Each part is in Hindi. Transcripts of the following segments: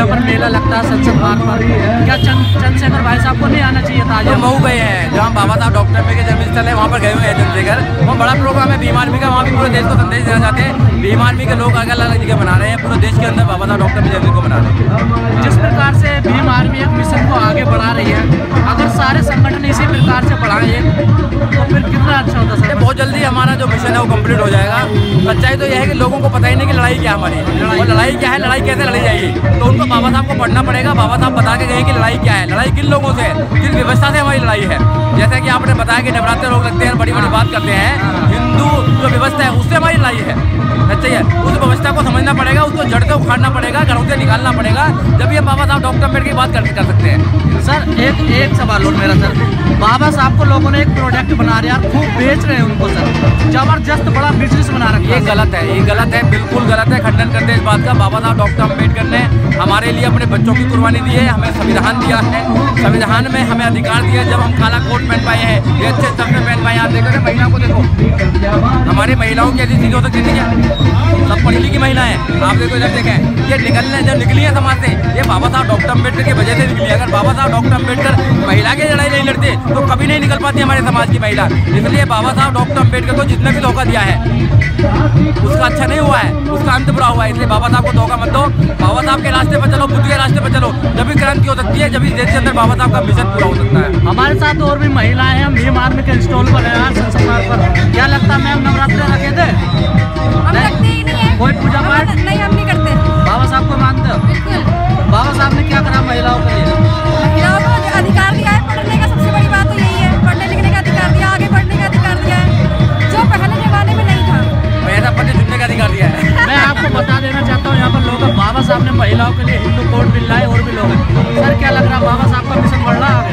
यहाँ पर मेला लगता है संसद मार्ग पर। क्या चंद चंद्रशेखर भाई साहब को नहीं आना चाहिए था आज? हम मऊ गए हैं जहाँ बाबा साहब डॉक्टर पे के जन्मस्थल है वहाँ पर गए हुए हैं चंद्रशेखर वहाँ बड़ा प्रोग्राम है भीम आर्मी का वहाँ भी पूरे देश को संदेश देना चाहते हैं। भीम आर्मी के लोग अलग अलग जगह मना रहे हैं पूरे देश के अंदर बाबा साहब डॉक्टर पे जन्मदिन को मना रहे हैं। जिस प्रकार से भीम आर्मी एक मिशन को आगे बढ़ा रही है अगर सारे संगठन इसी प्रकार से बढ़ाएँ तो फिर कितना अच्छा होता सर? बहुत जल्दी हमारा जो मिशन है वो कंप्लीट हो जाएगा। सच्चाई तो यह है कि लोगों को पता ही नहीं कि लड़ाई क्या हमारी और लड़ाई क्या है? लड़ाई कैसे लड़ी जाएगी? तो उनको बाबा साहब को पढ़ना पड़ेगा। बाबा साहब बता के गए कि लड़ाई क्या है? लड़ाई किन लोगों से? किस व्यवस्था से हमारी लड़ाई है? जैसे कि आपने बताया कि नवरात्र लोग लगते हैं बड़ी बड़ी बात करते हैं। हिंदू जो व्यवस्था है, उससे हमारी लड़ाई है। सच्चाई है? उस व्यवस्था को समझना पड़ेगा, उसको जड़ से उखाड़ना पड़ेगा, घरों से निकालना पड़ेगा, जब ये बाबा साहब डॉक्टर अंबेडकर की बात कर सकते हैं। सर, एक एक सवाल और मेरा, सर। बाबा साहब को लोगों ने एक प्रोडक्ट बना रहे हैं खूब बेच रहे हैं उनको सर। ज़बरदस्त बड़ा बिज़नेस बना रखा ये गलत है ये गलत है बिल्कुल गलत है। खंडन करते हैं इस बात का। बाबा साहब डॉक्टर अंबेडकर ने हमारे लिए अपने बच्चों की कुर्बानी दी है हमें संविधान दिया है। संविधान में हमें अधिकार दिया जब हम काला कोट पहन पाए हैं ये अच्छे चश्मे पहन पाए हैं आप देखो महिला को देखो। हमारी महिलाओं की ऐसी चीज़ हो सकती थी क्या सब पढ़ी लिखी महिलाएँ आप देखो जब देखें ये निकलने जब निकली है समाज से ये बाबा साहब डॉक्टर अंबेडकर की वजह से निकली है। अगर बाबा साहब डॉक्टर अंबेडकर महिला की लड़ाई नहीं लड़ते तो कभी नहीं निकल पाती हमारे समाज की महिला। इसलिए बाबा साहब डॉक्टर अंबेडकर को जितने भी धोखा दिया है उसका अच्छा नहीं हुआ है उसका अंत बुरा हुआ है। इसलिए बाबा साहब को धोखा मत दो। बाबा साहब के रास्ते पर चलो बुद्ध के रास्ते पर चलो। जब भी क्रांति हो सकती है जब भी देश के अंदर बाबा साहब का मिशन पूरा हो सकता है। हमारे साथ और भी महिलाएँ हैं भीम आर्मी के स्टॉल बने हैं पर। क्या लगता है मैम नवरात्र रखे थे? ही? है। कोई पूजा साहब ने महिलाओं के लिए हिंदू कोड मिल रहा है और भी लोग हैं। सर क्या लग रहा है बाबा साहब का मिशन बढ़ रहा है?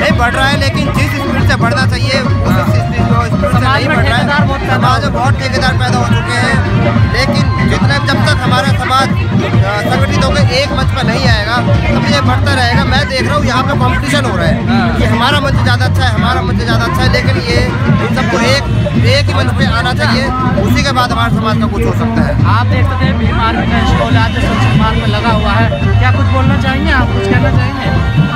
नहीं बढ़ रहा है लेकिन जिस स्पीड से बढ़ना चाहिए उस स्पीड स्पीड से समाज नहीं में बढ़ रहा बहुत है समाज में बहुत ठेकेदार पैदा हो चुके हैं। लेकिन जितना जब तक हमारा समाज संगठित होकर एक मंच पर नहीं आएगा तब ये बढ़ता रहेगा। मैं देख रहा हूँ यहाँ पे कंपटीशन हो रहा है। कि हमारा मंच ज़्यादा अच्छा है हमारा मंच ज़्यादा अच्छा है लेकिन ये इन सबको एक एक ही मंच पे आना चाहिए। उसी के बाद हमारे समाज का कुछ हो सकता है। आप देख सकते हैं, बीमार में का मार्ग में लगा हुआ है। क्या कुछ बोलना चाहेंगे आप? कुछ कहना चाहेंगे?